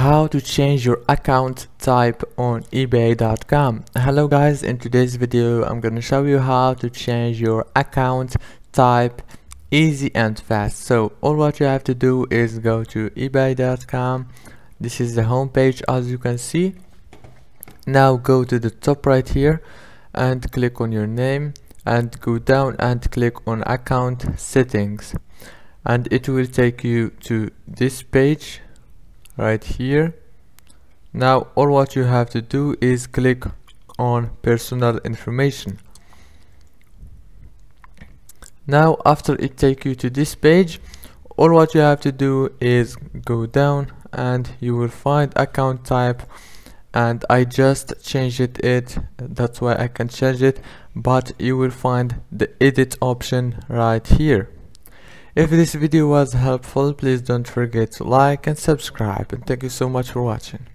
how to change your account type on ebay.com hello guys in today's video i'm gonna show you how to change your account type easy and fast. So all what you have to do is go to ebay.com this is the home page as you can see. Now go to the top right here and click on your name and go down and click on account settings. And it will take you to this page right here. Now all what you have to do is click on personal information. Now after it take you to this page all what you have to do is go down and you will find account type. And I just changed it. That's why I can change it. But you will find the edit option right here if this video was helpful, please don't forget to like and subscribe and thank you so much for watching.